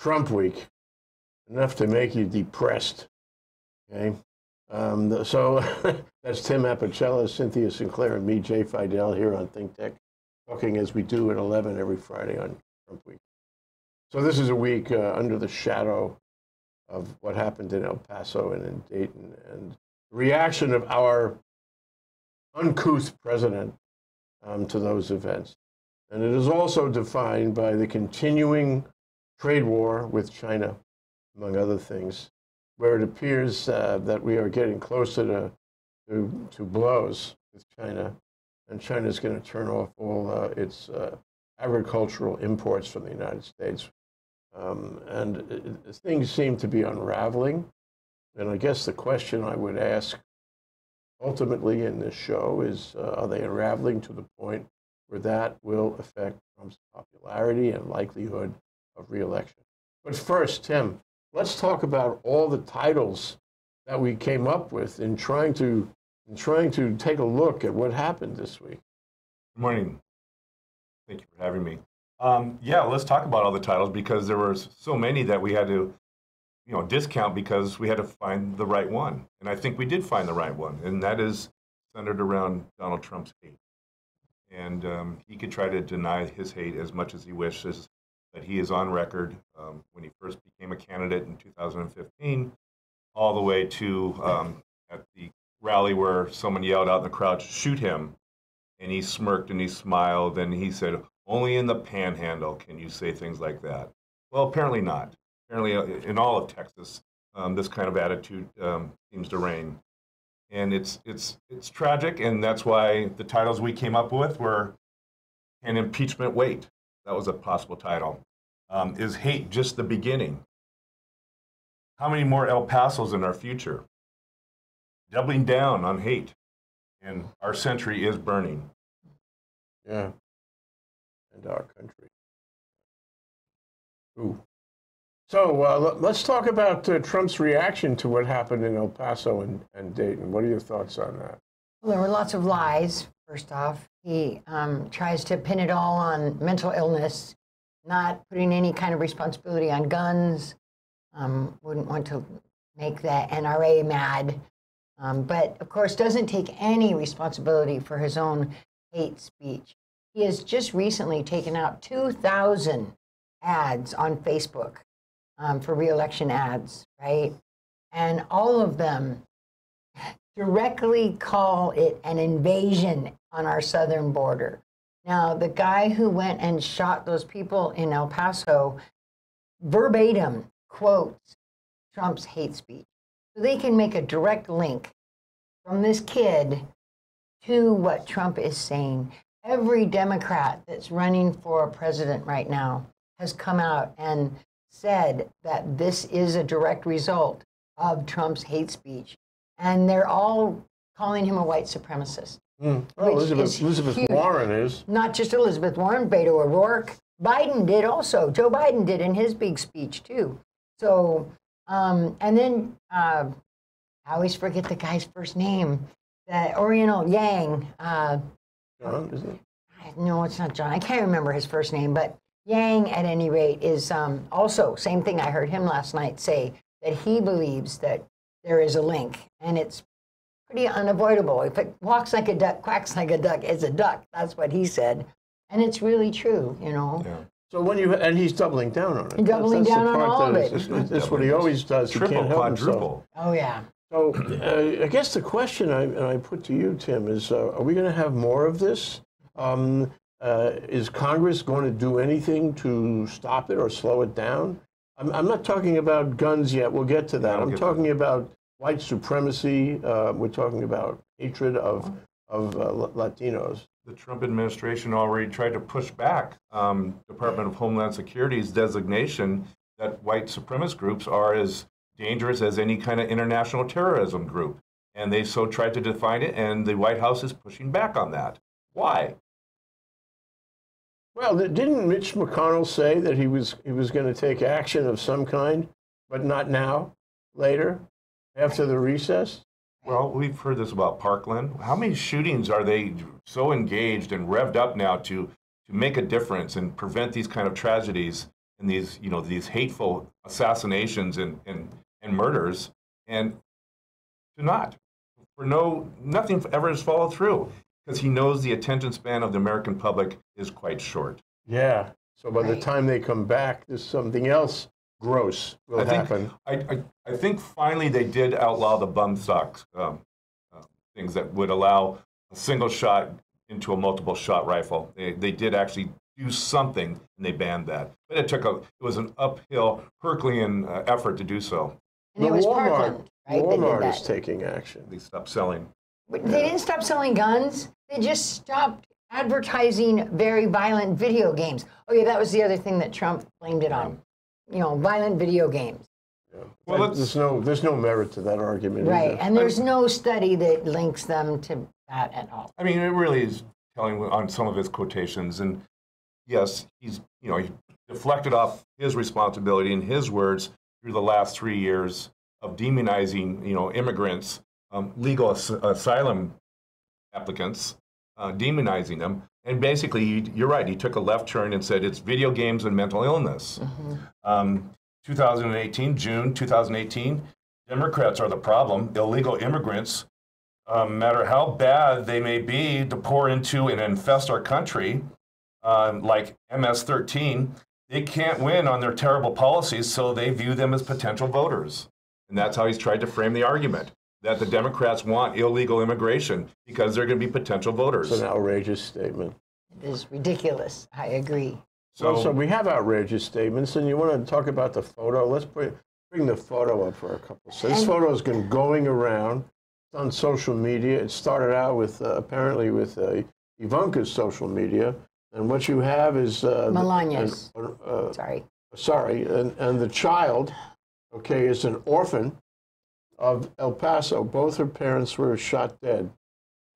Trump week, enough to make you depressed. Okay. Um, so that's Tim Apicella, Cynthia Sinclair, and me, Jay Fidell, here on Think Tech, talking as we do at 11 every Friday on Trump Week. So this is a week uh, under the shadow of what happened in El Paso and in Dayton, and the reaction of our uncouth president um, to those events. And it is also defined by the continuing trade war with China, among other things, where it appears uh, that we are getting closer to, to, to, blows with China, and China is going to turn off all uh, its uh, agricultural imports from the United States. Um, and it, it, things seem to be unraveling. And I guess the question I would ask ultimately in this show is uh, are they unraveling to the point where that will affect Trump's popularity and likelihood of reelection? But first, Tim, let's talk about all the titles that we came up with in trying to in trying to take a look at what happened this week. Good morning. Thank you for having me. Um, yeah, let's talk about all the titles because there were so many that we had to you know, discount because we had to find the right one. And I think we did find the right one, and that is centered around Donald Trump's hate. And um, he could try to deny his hate as much as he wishes, that he is on record um, when he first became a candidate in 2015, all the way to um, at the rally where someone yelled out in the crowd, shoot him. And he smirked and he smiled and he said, only in the panhandle can you say things like that. Well, apparently not apparently uh, in all of Texas, um, this kind of attitude um, seems to reign. And it's, it's, it's tragic, and that's why the titles we came up with were Can Impeachment Wait? That was a possible title. Um, is hate just the beginning? How many more El Pasos in our future? Doubling down on hate, and our century is burning. Yeah, and our country. Ooh. So uh, let's talk about uh, Trump's reaction to what happened in El Paso and, and, Dayton. What are your thoughts on that? Well, there were lots of lies, first off. He um, tries to pin it all on mental illness, not putting any kind of responsibility on guns. Um, wouldn't want to make the NRA mad. Um, but of course, doesn't take any responsibility for his own hate speech. He has just recently taken out 2,000 ads on Facebook um, for reelection ads, right? And all of them directly call it an invasion on our southern border. Now, the guy who went and shot those people in El Paso verbatim quotes Trump's hate speech. So they can make a direct link from this kid to what Trump is saying. Every Democrat that's running for president right now has come out and said that this is a direct result of Trump's hate speech. And they're all calling him a white supremacist. Mm. Well, Elizabeth, Elizabeth Warren is. Not just Elizabeth Warren, Beto O'Rourke. Biden did also. Joe Biden did in his big speech, too. So, um, and then uh, I always forget the guy's first name. The Oriental Yang. Uh, John, is it? No, it's not John. I can't remember his first name, but Yang, at any rate, is um, also, same thing I heard him last night say, that he believes that there is a link and it's pretty unavoidable. If it walks like a duck, quacks like a duck, it's a duck. That's what he said. And it's really true, you know. Yeah. So when you and he's doubling down on it. Doubling that's, that's down on all of it. That's, that's what he always does. Triple, he can't help quadruple. Himself. Oh yeah. So uh, I guess the question I, I put to you, Tim, is: uh, Are we going to have more of this? Um, uh, is Congress going to do anything to stop it or slow it down? I'm, I'm not talking about guns yet. We'll get to that. Yeah, I'm talking about white supremacy. Uh, we're talking about hatred of, of uh, Latinos. The Trump administration already tried to push back um, Department of Homeland Security's designation that white supremacist groups are as dangerous as any kind of international terrorism group. And they so tried to define it, and the White House is pushing back on that. Why? Well, didn't Mitch McConnell say that he was he was going to take action of some kind, but not now, later, after the recess? Well, we've heard this about Parkland. How many shootings are they so engaged and revved up now to to make a difference and prevent these kind of tragedies? and these, you know, these hateful assassinations and, and, and murders, and to not, for no, nothing ever has followed through, because he knows the attention span of the American public is quite short. Yeah. So by the time they come back, there's something else gross will I think, happen. I, I, I think finally they did outlaw the bump stocks, um, uh, things that would allow a single shot into a multiple shot rifle. They, they did actually do something and they banned that. But it took a, it was an uphill, Herculean uh, effort to do so. And it The was Walmart, Parkland, right? Walmart that. is taking action. They stopped selling. But They didn't stop selling guns. They just stopped advertising very violent video games. Oh yeah, that was the other thing that Trump blamed it on. You know, violent video games. Yeah. Well, But let's- there's no there's no merit to that argument. Right. either. And there's no study that links them to that at all. I mean, it really is telling on some of his quotations. And yes, he's, you know, he deflected off his responsibility in his words through the last three years of demonizing, you know, immigrants, um, legal as- asylum applicants, uh, demonizing them. And basically, you're right, he took a left turn and said it's video games and mental illness. Um, 2018, June 2018, Democrats are the problem. Illegal immigrants um, matter how bad they may be to pour into and infest our country, um, like MS-13, they can't win on their terrible policies, so they view them as potential voters. And that's how he's tried to frame the argument that the Democrats want illegal immigration because they're going to be potential voters. It's an outrageous statement. It is ridiculous. I agree. So, So, so we have outrageous statements, and you want to talk about the photo? Let's bring, bring the photo up for a couple. So this photo has been going around. It's on social media. It started out with uh, apparently with uh, Ivanka's social media, and what you have is uh, the- Melania's. an- uh, Sorry. sorry, and, and the child, okay, is an orphan of El Paso. Both her parents were shot dead,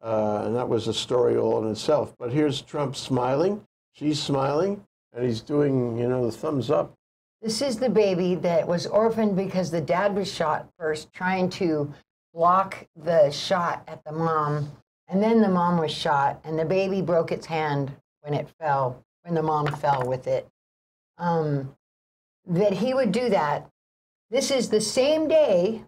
uh, and that was a story all in itself. But here's Trump smiling. She's smiling, and he's doing, you know, the thumbs up. This is the baby that was orphaned because the dad was shot first, trying to block the shot at the mom. And then the mom was shot, and the baby broke its hand when it fell, when the mom fell with it. Um, that he would do that. This is the same day,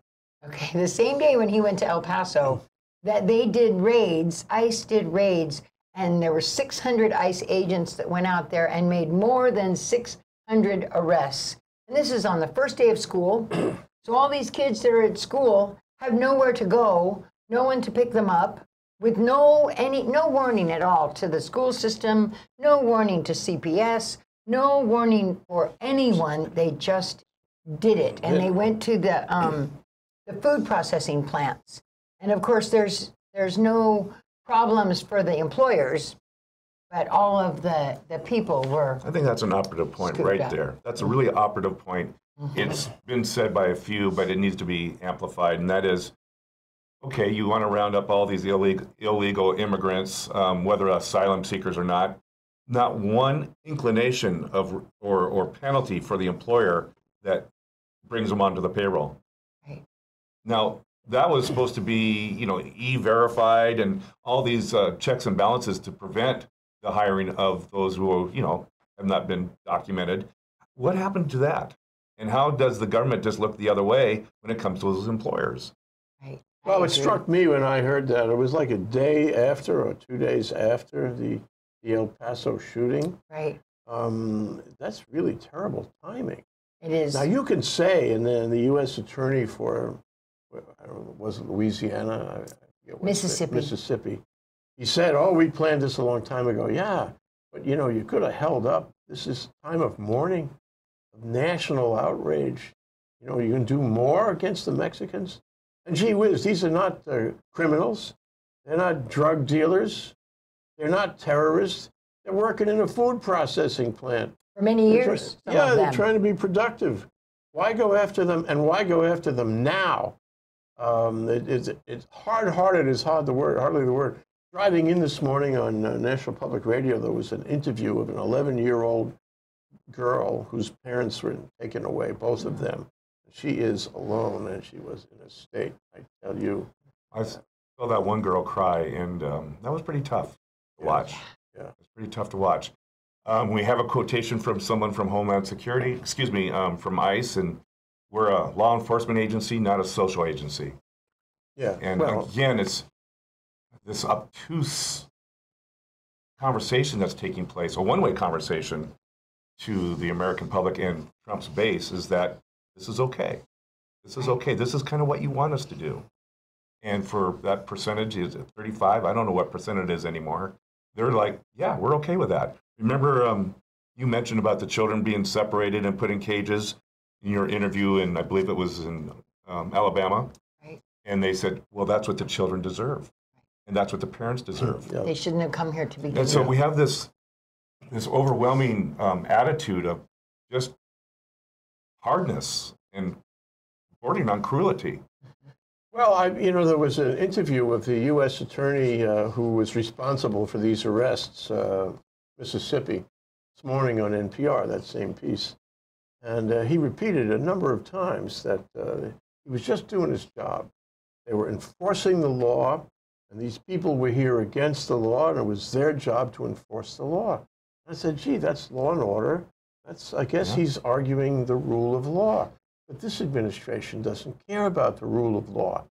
okay, the same day when he went to El Paso that they did raids, ICE did raids, and there were 600 ICE agents that went out there and made more than 600 arrests. And this is on the first day of school. So all these kids that are at school have nowhere to go, no one to pick them up, with no any no warning at all to the school system, no warning to CPS, no warning for anyone. They just did it, and they went to the um, the food processing plants. And of course, there's there's no problems for the employers, but all of the the people were. I think that's an operative point right up. there. That's a really operative point. It's been said by a few, but it needs to be amplified, and that is, okay, you want to round up all these illegal, illegal immigrants, um, whether asylum seekers or not. Not one inclination of or, or penalty for the employer that brings them onto the payroll. Right. Now, that was supposed to be, you know, e-verified and all these uh, checks and balances to prevent the hiring of those who, you know, have not been documented. What happened to that? And how does the government just look the other way when it comes to those employers? Right. Well, it struck me when I heard that. It was like a day after or two days after the, the El Paso shooting. Right. Um, that's really terrible timing. It is. Now you can say, and then the U.S. attorney for, I don't know, was it Louisiana? I- I forget what state- Mississippi. Mississippi. He said, "Oh, we planned this a long time ago." Yeah, but you know, you could have held up. This is time of mourning, of national outrage. You know, you can do more against the Mexicans. And gee whiz, these are not uh, criminals. They're not drug dealers. They're not terrorists. They're working in a food processing plant. for many years. yeah, they're trying to be productive. Why go after them, and why go after them now? Um, it, it's, it's hard-hearted is hard the word, hardly the word. Driving in this morning on uh, National Public Radio, there was an interview of an 11-year-old girl whose parents were taken away, both of them. She is alone, and she was in a state. I tell you, I saw that one girl cry, and um, that was pretty tough to watch. Yeah. It's pretty tough to watch. Um, we have a quotation from someone from Homeland Security, excuse me, um, from ICE, and we're a law enforcement agency, not a social agency. Yeah. And well, again, it's this obtuse conversation that's taking place, a one way conversation to the American public and Trump's base is that this is okay. This is okay. This is kind of what you want us to do. And for that percentage, is it 35? I don't know what percent it is anymore. They're like, yeah, we're okay with that. Remember, um, you mentioned about the children being separated and put in cages in your interview, and I believe it was in um, Alabama. Right. And they said, well, that's what the children deserve. And that's what the parents deserve. yeah. They shouldn't have come here to begin And so with. we have this this overwhelming um, attitude of just hardness and bordering on cruelty. Well, I, you know, there was an interview with the U.S. attorney uh, who was responsible for these arrests, uh, Mississippi, this morning on NPR, that same piece. And uh, he repeated a number of times that uh, he was just doing his job. They were enforcing the law, and these people were here against the law, and it was their job to enforce the law. I said, gee, that's law and order. That's, I guess Yeah. he's arguing the rule of law. But this administration doesn't care about the rule of law.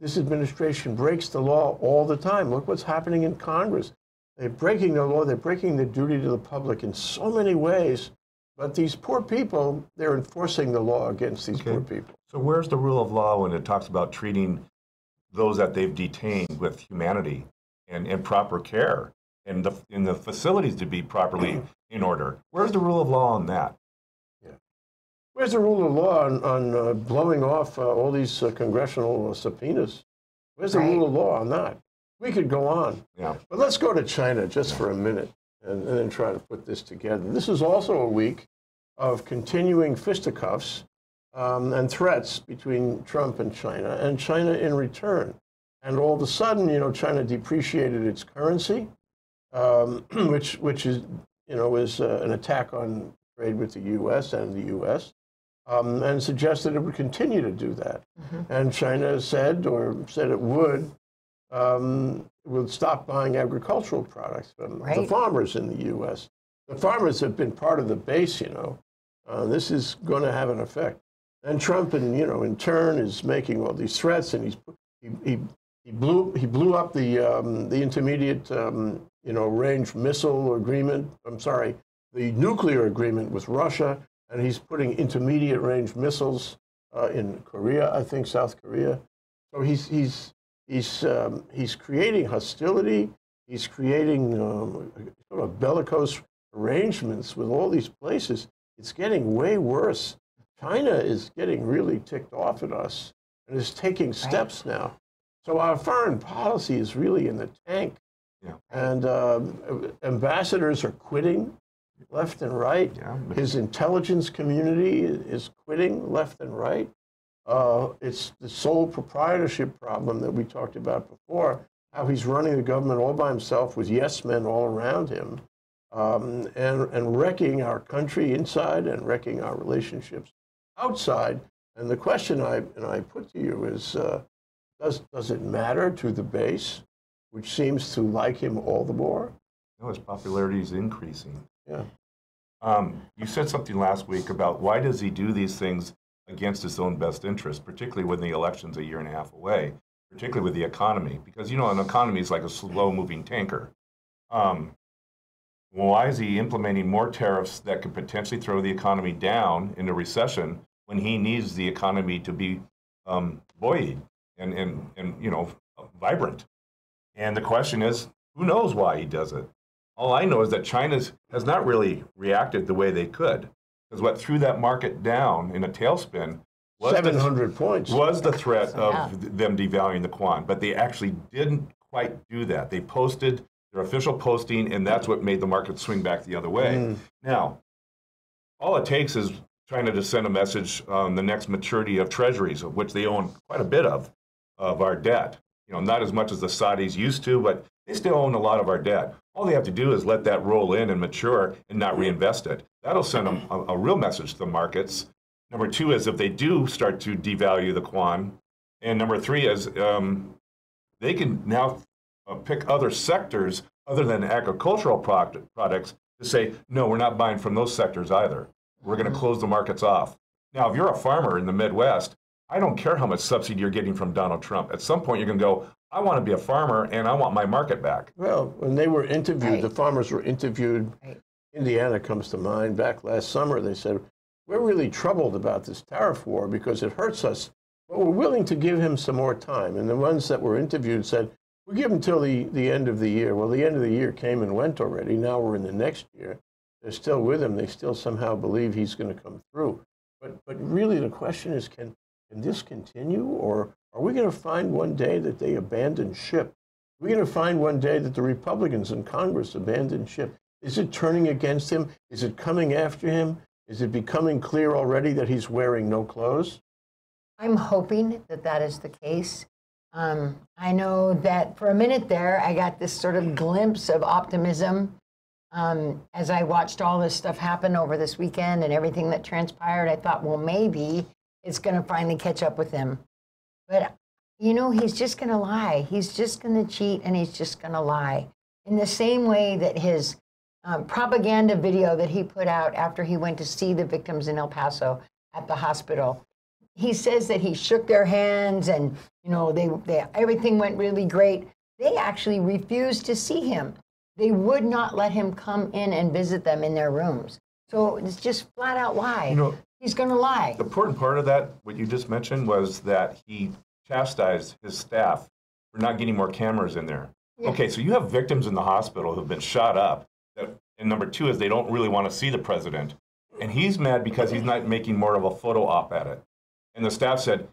This administration breaks the law all the time. Look what's happening in Congress. They're breaking the law, they're breaking the duty to the public in so many ways. But these poor people, they're enforcing the law against these Okay. poor people. So where's the rule of law when it talks about treating those that they've detained with humanity and, and proper care and the, and the facilities to be properly in order? Where's the rule of law on that? Yeah. Where's the rule of law on, on uh, blowing off uh, all these uh, congressional subpoenas? Where's the Right. rule of law on that? We could go on. Yeah. But let's go to China just for a minute and, and then try to put this together. This is also a week of continuing fisticuffs um, and threats between Trump and China, and China in return. And all of a sudden, you know, China depreciated its currency, um, which, which is, you know, is uh, an attack on trade with the U.S. and the U.S. Um, and suggested it would continue to do that. And China said, or said it would, um, would stop buying agricultural products from the farmers in the U.S. The farmers have been part of the base, you know. Uh, this is going to have an effect. And Trump, in you know, in turn, is making all these threats, and he's he, he, he blew he blew up the um, the intermediate um, you know range missile agreement. I'm sorry, the nuclear agreement with Russia, and he's putting intermediate range missiles uh, in Korea, I think South Korea. So he's he's he's um, he's creating hostility. He's creating um, sort of bellicose arrangements with all these places. It's getting way worse. China is getting really ticked off at us and is taking steps now. So our foreign policy is really in the tank. Yeah. And um, ambassadors are quitting left and right. Yeah. His intelligence community is quitting left and right. Uh, it's the sole proprietorship problem that we talked about before, how he's running the government all by himself with yes men all around him um, and, and wrecking our country inside and wrecking our relationships outside. And the question I, and I put to you is uh, does, does it matter to the base, which seems to like him all the more? No, his popularity is increasing. Yeah. Um, you said something last week about why does he do these things against his own best interest, particularly when the election's a year and a half away, particularly with the economy, because you know an economy is like a slow-moving tanker. Um, why is he implementing more tariffs that could potentially throw the economy down in a recession when he needs the economy to be um, buoyed and, and, and you know vibrant? And the question is, who knows why he does it? All I know is that China has not really reacted the way they could. Because what threw that market down in a tailspin was the, 700 points. was the threat of Yeah. them devaluing the yuan. But they actually didn't quite do that. They posted their official posting, and that's what made the market swing back the other way. Mm. Now, all it takes is China to send a message on the next maturity of treasuries, of which they own quite a bit of, of our debt. You know, not as much as the Saudis used to, but they still own a lot of our debt. All they have to do is let that roll in and mature and not reinvest it. That'll send a, a real message to the markets. Number two is if they do start to devalue the yuan, and number three is um, they can now uh, pick other sectors other than agricultural product, products to say, no, we're not buying from those sectors either. We're going to close the markets off. Now, if you're a farmer in the Midwest, I don't care how much subsidy you're getting from Donald Trump. At some point, you're going to go, I want to be a farmer and I want my market back. Well, when they were interviewed, Right. the farmers were interviewed. Right. Indiana comes to mind. Back last summer, they said, We're really troubled about this tariff war because it hurts us, but we're willing to give him some more time. And the ones that were interviewed said, We give him till the, the end of the year. Well, the end of the year came and went already. Now we're in the next year. They're still with him. They still somehow believe he's going to come through. But, but really, the question is can, can this continue? Or are we going to find one day that they abandon ship? We're going to find one day that the Republicans in Congress abandon ship. Is it turning against him? Is it coming after him? Is it becoming clear already that he's wearing no clothes? I'm hoping that that is the case. Um, I know that for a minute there, I got this sort of glimpse of optimism um, as I watched all this stuff happen over this weekend and everything that transpired. I thought, well, maybe it's going to finally catch up with him. But, you know, he's just going to lie. He's just going to cheat and he's just going to lie. In the same way that his um, propaganda video that he put out after he went to see the victims in El Paso at the hospital he says that he shook their hands and you know they, they everything went really great they actually refused to see him they would not let him come in and visit them in their rooms so it's just flat out lie You know, he's going to lie The important part of that, what you just mentioned, was that he chastised his staff for not getting more cameras in there. Yeah. Okay, so you have victims in the hospital who've been shot up. And number two is they don't really want to see the president. And he's mad because he's not making more of a photo op at it. And the staff said,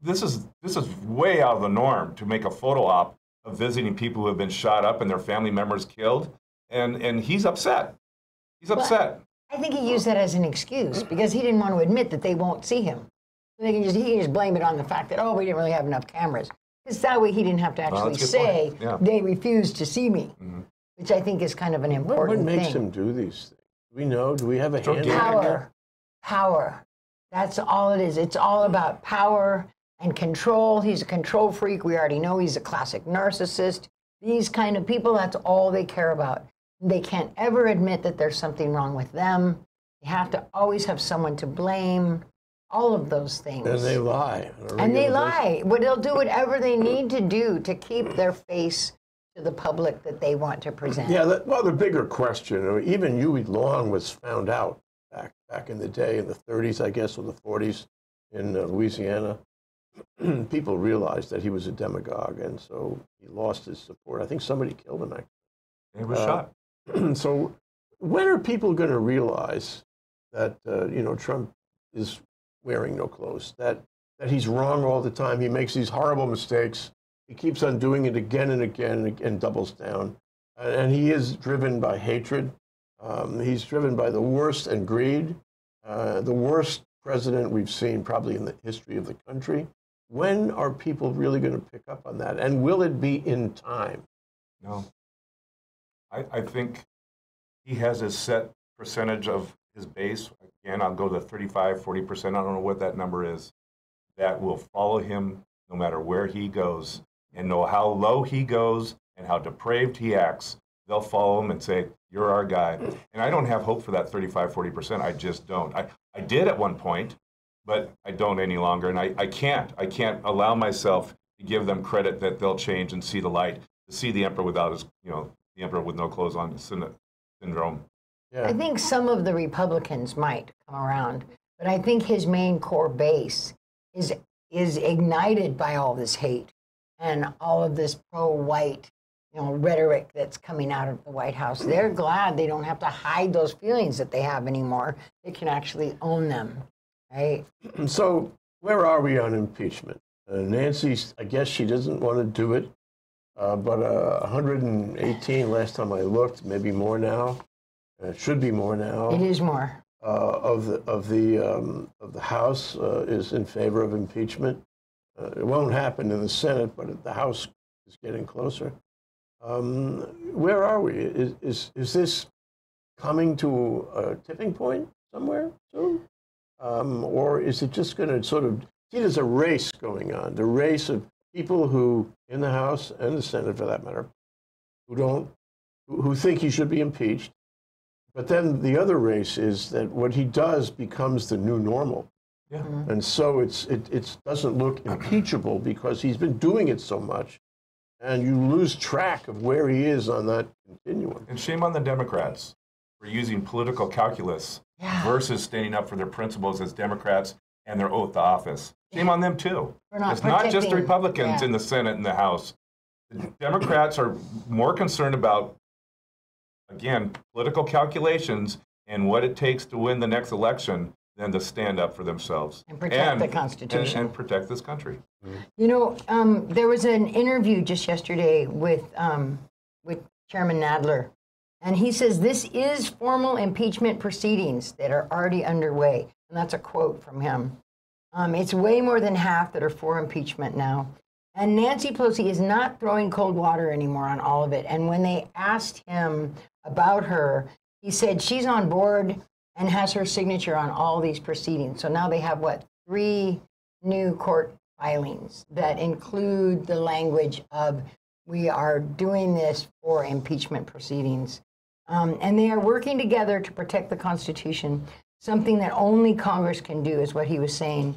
this is, this is way out of the norm to make a photo op of visiting people who have been shot up and their family members killed. And, and he's upset. He's upset. i think he used that as an excuse because he didn't want to admit that they won't see him they can just he can just blame it on the fact that oh we didn't really have enough cameras because that way he didn't have to actually good say. Yeah. they refused to see me Mhm. Which i think is kind of an What, important what makes thing him do these things? Do we know? Do we have a Drug handle? dealing. power power that's all it is it's all about power and control he's a control freak we already know he's a classic narcissist these kind of people that's all they care about they can't ever admit that there's something wrong with them they have to always have someone to blame all of those things And they lie. and they lie. But they'll do whatever they need to do to keep their face to the public that they want to present. Yeah, that, well, the bigger question, or even Huey Long was found out back back in the day, in the 30s, I guess, or the 40s, in uh, Louisiana. People realized that he was a demagogue, and so he lost his support. I think somebody killed him. actually. He was Uh, shot. so, when are people going to realize that uh, you know Trump is wearing no clothes? That that he's wrong all the time. He makes these horrible mistakes. He keeps on doing it again and again and, and doubles down. And he is driven by hatred. Um, he's driven by the worst and greed. Uh, the worst president we've seen probably in the history of the country. When are people really going to pick up on that? And will it be in time? No. I, I think he has a set percentage of his base. Again, I'll go to 35, 40%. I don't know what that number is. That will follow him no matter where he goes and know how low he goes and how depraved he acts. They'll follow him and say, You're our guy. And I don't have hope for that 35, 40%. I just don't. I, I did at one point, but I don't any longer. And I, I can't. I can't allow myself to give them credit that they'll change and see the light, to see the emperor without his, you know, the emperor with no clothes on syn- syndrome. Yeah. I think some of the Republicans might come around, but I think his main core base is is ignited by all this hate and all of this pro-white, you know, rhetoric that's coming out of the White House. They're glad they don't have to hide those feelings that they have anymore. They can actually own them, right? So, where are we on impeachment? Uh, Nancy, I guess she doesn't want to do it, uh, but uh, 118 last time I looked, maybe more now. Uh, it should be more now. It is more. Uh, of the of the um, of the House uh, is in favor of impeachment. Uh, it won't happen in the Senate, but the House is getting closer. Um, where are we? Is, is is this coming to a tipping point somewhere soon, um, or is it just going to sort of see? There's a race going on. The race of people who, in the House and the Senate, for that matter, who don't, who, who think he should be impeached, But then the other race is that what he does becomes the new normal. Yeah. Mm-hmm. And so it's, it it's, doesn't look impeachable because he's been doing it so much. And you lose track of where he is on that continuum. And shame on the Democrats for using political calculus Yeah. versus standing up for their principles as Democrats and their oath to office. Shame on them too. Not it's not just the Republicans yeah. in the Senate and the House. The Democrats are more concerned about, again, political calculations and what it takes to win the next election than to stand up for themselves And protect the and- Constitution. and protect this country. You know, um, there was an interview just yesterday with um, with Chairman Nadler, and he says this is formal impeachment proceedings that are already underway, and that's a quote from him. Um, it's way more than half that are for impeachment now, and Nancy Pelosi is not throwing cold water anymore on all of it. And when they asked him about her, he said she's on board and has her signature on all these proceedings. So now they have what three new court filings that include the language of we are doing this for impeachment proceedings. Um, and they are working together to protect the Constitution, something that only Congress can do, is what he was saying.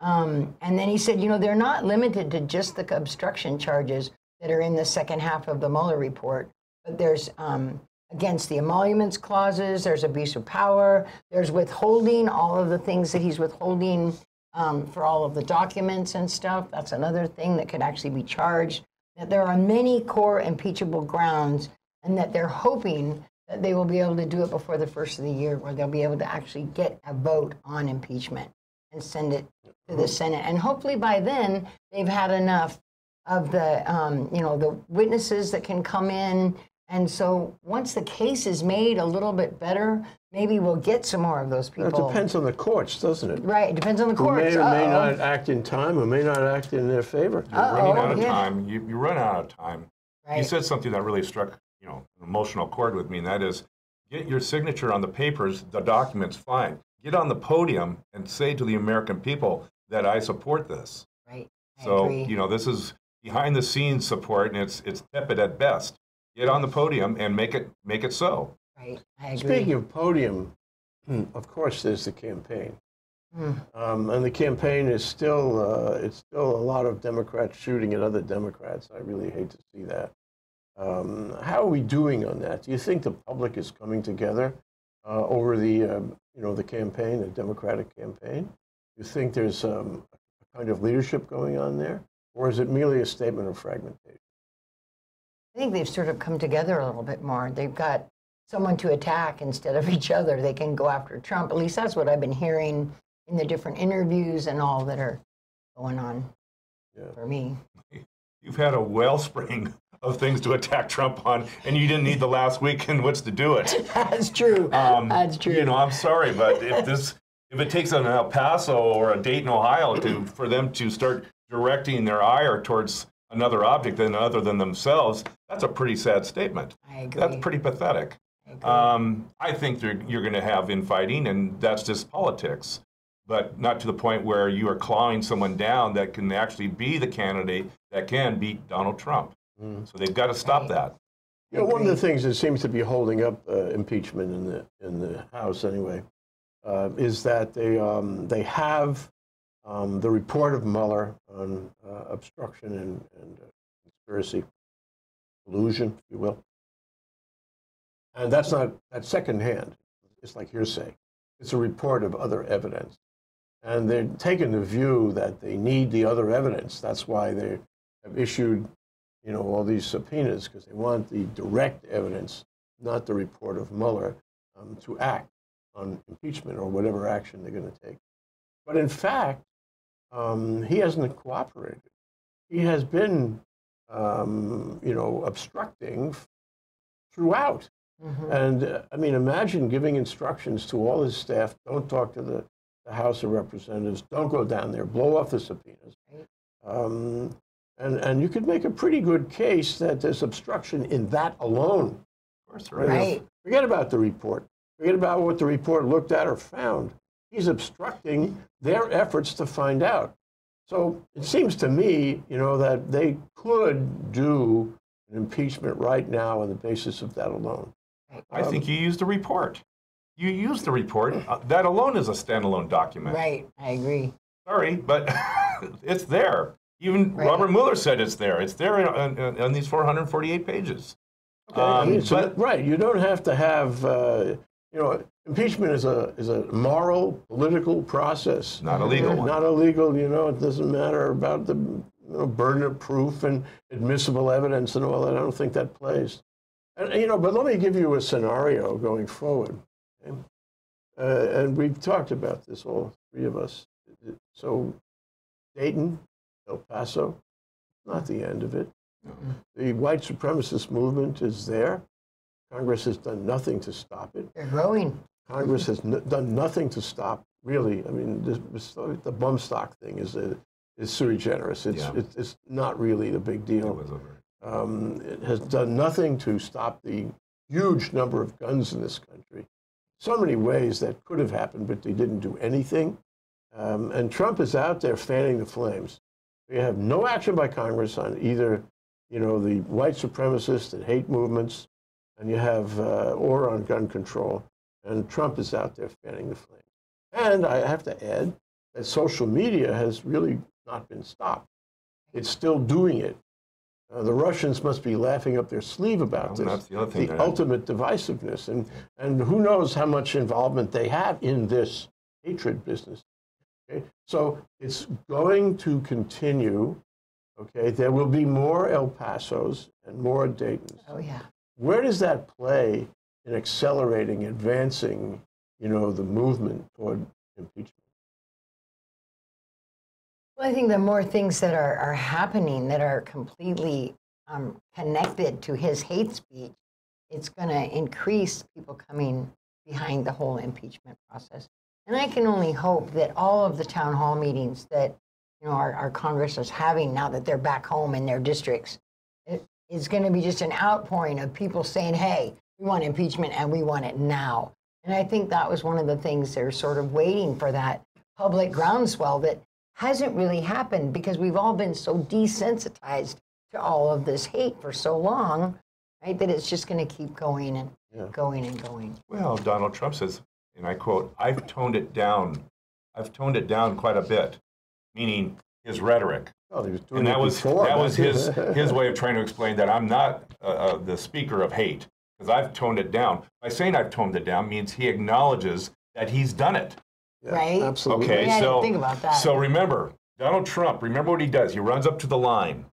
Um, and then he said, you know, they're not limited to just the obstruction charges that are in the second half of the Mueller report, but there's um, against the emoluments clauses, there's abuse of power, there's withholding, all of the things that he's withholding um, for all of the documents and stuff. That's another thing that could actually be charged. That there are many core impeachable grounds, and that they're hoping that they will be able to do it before the first of the year, where they'll be able to actually get a vote on impeachment and send it to the Senate. And hopefully by then, they've had enough of the, um, you know, the witnesses that can come in. And so once the case is made a little bit better, maybe we'll get some more of those people. It depends on the courts, doesn't it? Right, it depends on the courts. Who courts. may or may Uh-oh. not act in time, or may not act in their favor. You're running Uh-oh, out of yeah. time. You, you run out of time. You said something that really struck, you know, an emotional chord with me, and that is, get your signature on the papers, the documents, fine. Get on the podium and say to the American people that I support this. Right. I So, agree. you know, this is behind the scenes support, and it's it's tepid at best. Get on the podium and make it make it so. right. I agree. Speaking of podium, hmm, of course, there's the campaign. Hmm. Um, and the campaign is still, uh, it's still a lot of Democrats shooting at other Democrats. I really hate to see that. Um, how are we doing on that? Do you think the public is coming together uh, over the, um, you know, the campaign, the Democratic campaign? Do you think there's um, a kind of leadership going on there? Or is it merely a statement of fragmentation? I think they've sort of come together a little bit more. They've got someone to attack instead of each other. They can go after Trump. At least that's what I've been hearing in the different interviews and all that are going on Yeah. for me. You've had a wellspring of things to attack Trump on, and you didn't need the last week in which to do it. That's true. Um, That's true. You know, I'm sorry, but if this, if it takes an El Paso or a Dayton, Ohio, to for them to start directing their ire towards another object than other than themselves, that's a pretty sad statement. I agree. That's pretty pathetic. I agree. Um, I think you're, you're going to have infighting, and that's just politics, but not to the point where you are clawing someone down that can actually be the candidate that can beat Donald Trump. Mm. So they've got to stop Right. that. You know, one of the things that seems to be holding up uh, impeachment in the in the House anyway uh, is that they um, they have um, the report of Mueller on uh, obstruction and, and uh, conspiracy, collusion, if you will, and that's not that's secondhand. It's like hearsay. It's a report of other evidence, and they're taking the view that they need the other evidence. That's why they have issued you know, all these subpoenas because they want the direct evidence, not the report of Mueller, um, to act on impeachment or whatever action they're going to take. But in fact, um, he hasn't cooperated. He has been, um, you know, obstructing throughout. Mhm. And uh, I mean, imagine giving instructions to all his staff don't talk to the, the House of Representatives, don't go down there, blow off the subpoenas. Right. Um, and, and you could make a pretty good case that there's obstruction in that alone. Of course, Right. right? Right. Forget about the report. Forget about what the report looked at or found. He's obstructing their efforts to find out. So it seems to me, you know, that they could do an impeachment right now on the basis of that alone. I think you used the report. You used the report. Uh, that alone is a standalone document. Right, I agree. Sorry, but it's there. Even Right. Robert Mueller said it's there. It's there on, on, on these 448 pages. Okay, I Um, mean, so but- right, you don't have to have, uh, you know, impeachment is a is a moral, political process. Not a legal one. Not illegal, you know. It doesn't matter about the you know, burden of proof and admissible evidence and all that. I don't think that plays. And you know, but let me give you a scenario going forward. okay? Uh, and we've talked about this, all three of us. So, Dayton, El Paso, not the end of it. The white supremacist movement is there. Congress has done nothing to stop it. They're growing. Congress has n- done nothing to stop. Really, I mean, this, this, the bump stock thing is a, is sui generis. It's, Yeah. it's it's not really the big It deal. was Um, it has done nothing to stop the huge number of guns in this country. So many ways that could have happened, but they didn't do anything. Um, and Trump is out there fanning the flames. We have no action by Congress on either, you know, the white supremacist and hate movements, and you have, uh, or on gun control. And Trump is out there fanning the flames. And I have to add that social media has really not been stopped. It's still doing it. Uh, the Russians must be laughing up their sleeve about Well, this. that's the other thing the ultimate divisiveness, and and who knows how much involvement they have in this hatred business. Okay, so it's going to continue. Okay, there will be more El Pasos and more Daytons. Oh, yeah. Where does that play in accelerating, advancing, you know, the movement toward impeachment? Well, I think the more things that are, are happening that are completely um, connected to his hate speech, it's going to increase people coming behind the whole impeachment process. And I can only hope that all of the town hall meetings that you know our, our Congress is having now that they're back home in their districts, it is going to be just an outpouring of people saying, "Hey, we want impeachment and we want it now." And I think that was one of the things they're sort of waiting for that public groundswell that hasn't really happened because we've all been so desensitized to all of this hate for so long, right? That it's just going to keep going and Yeah. going and going. Well, Donald Trump says, and I quote, I've toned it down. I've toned it down quite a bit, meaning his rhetoric. Well, he was doing And it that was, before. that was his, his way of trying to explain that I'm not uh, uh, the speaker of hate, because I've toned it down. By saying I've toned it down means he acknowledges that he's done it. Yeah, Right? Absolutely. Okay, Yeah, I didn't so think about that. so remember, Donald Trump. Remember what he does? He runs up to the line.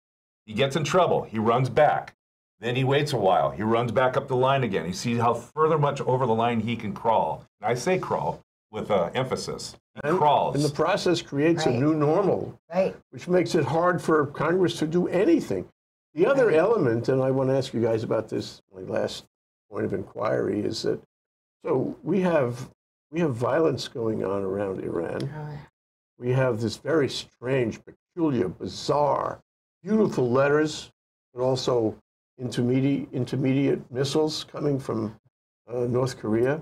He gets in trouble. He runs back. Then he waits a while. He runs back up the line again. He sees how further much over the line he can crawl. And I say crawl with uh, emphasis. He And- crawls. And the process creates Right. a new normal. Right? which makes it hard for Congress to do anything. The other Right. element, and I want to ask you guys about this, my last point of inquiry, is that so we have we have violence going on around Iran. We have this very strange, peculiar, bizarre, beautiful letters, but also intermediate intermediate missiles coming from uh, North Korea.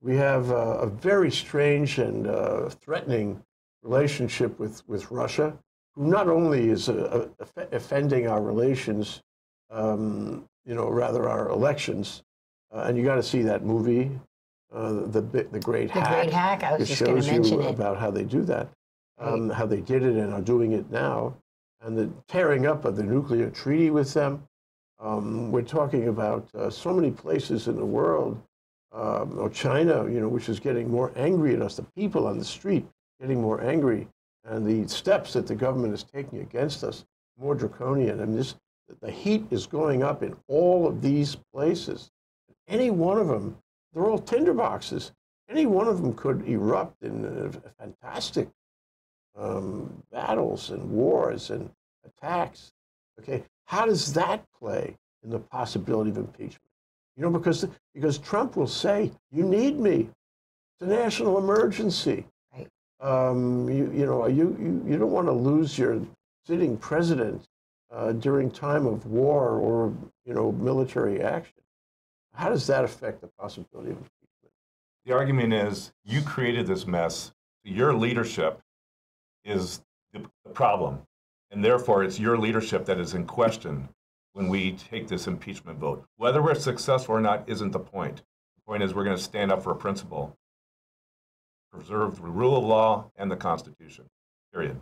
We have uh, a very strange and uh, threatening relationship with, with Russia, who not only is uh, uh, offending our relations, um, you know, rather our elections, uh, and you got to see that movie, uh, the the the Great The Hack. great hack. I was It just going shows to mention you it. about how they do that, um, how they did it and are doing it now, and the tearing up of the nuclear treaty with them. Um, we're talking about uh, so many places in the world, um, or China, you know, which is getting more angry at us. The people on the street getting more angry, and the steps that the government is taking against us more draconian. And this, the heat is going up in all of these places. Any one of them, they're all tinderboxes. Any one of them could erupt in uh, fantastic um, battles and wars and attacks. Okay, how does that play in the possibility of impeachment? You know, because because Trump will say, "You need me. It's a national emergency. Right. Um, you you know you you, you don't want to lose your sitting president uh, during time of war or you know military action. How does that affect the possibility of impeachment? the argument is you created this mess. Your leadership is the, the problem. And therefore, it's your leadership that is in question when we take this impeachment vote. Whether we're successful or not isn't the point. The point is we're going to stand up for a principle, preserve the rule of law and the Constitution. Period.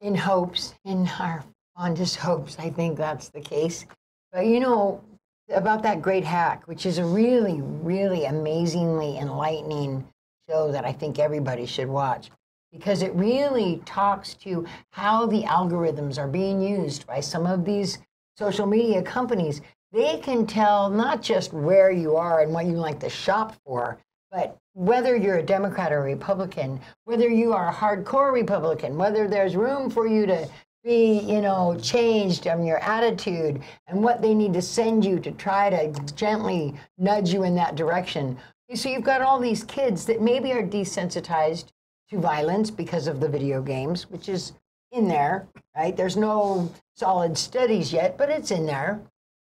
in hopes, in our fondest hopes, I think that's the case. But you know, about that great hack, which is a really, really amazingly enlightening show that I think everybody should watch because it really talks to how the algorithms are being used by some of these social media companies. They can tell not just where you are and what you like to shop for, but whether you're a Democrat or a Republican, whether you are a hardcore Republican, whether there's room for you to be, you know, changed on your attitude and what they need to send you to try to gently nudge you in that direction. So you've got all these kids that maybe are desensitized to violence because of the video games, which is in there, right? There's no solid studies yet, but it's in there.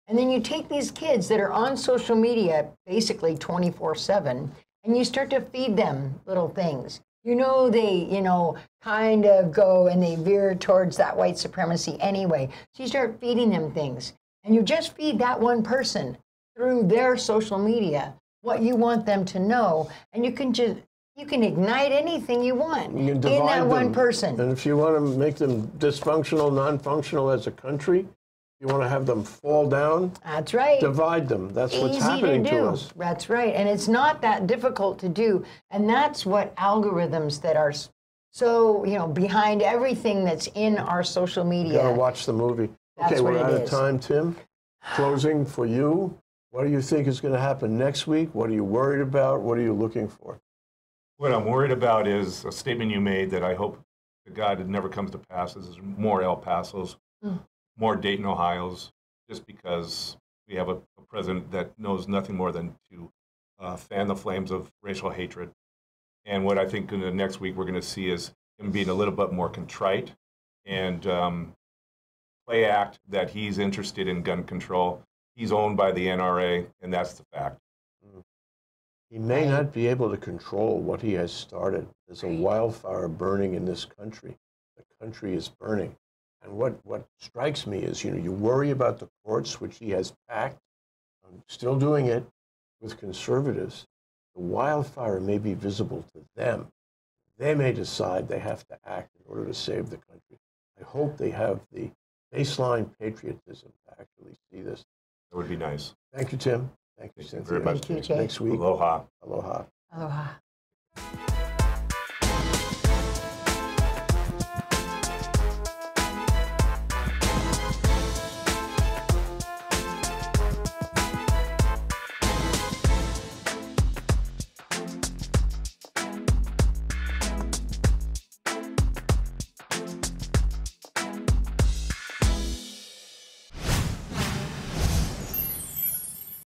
And then you take these kids that are on social media basically 24 7 and you start to feed them little things. You know, they, you know, kind of go and they veer towards that white supremacy anyway. So you start feeding them things. And you just feed that one person through their social media what you want them to know. And you can just, you can ignite anything you want You can in that one person. And if you want to make them dysfunctional, non-functional as a country, you want to have them fall down, That's right. divide them. That's what's happening to to, us. That's right. And it's not that difficult to do. And that's what algorithms that are so, you know, behind everything that's in our social media. You media. gotta watch the movie. That's okay, what we're it out of is. time, Tim. Closing for you. What do you think is going to happen next week? What are you worried about? What are you looking for? What I'm worried about is a statement you made that I hope to God it never comes to pass. Is more El Pasos, Mm. More Dayton, Ohio's, just because we have a, a president that knows nothing more than to uh, fan the flames of racial hatred. And what I think in the next week we're going to see is him being a little bit more contrite and um, play act that he's interested in gun control. He's owned by the NRA, and that's the fact. He may not be able to control what he has started. There's a wildfire burning in this country. The country is burning. And what, what strikes me is, you know, you worry about the courts, which he has packed, um, still doing it with conservatives. The wildfire may be visible to them. They may decide they have to act in order to save the country. I hope they have the baseline patriotism to actually see this. That would be nice. Thank you, Tim. Thank you, Thank you Cynthia. very much. Thank you, Jay. Next week, Aloha. aloha. Aloha.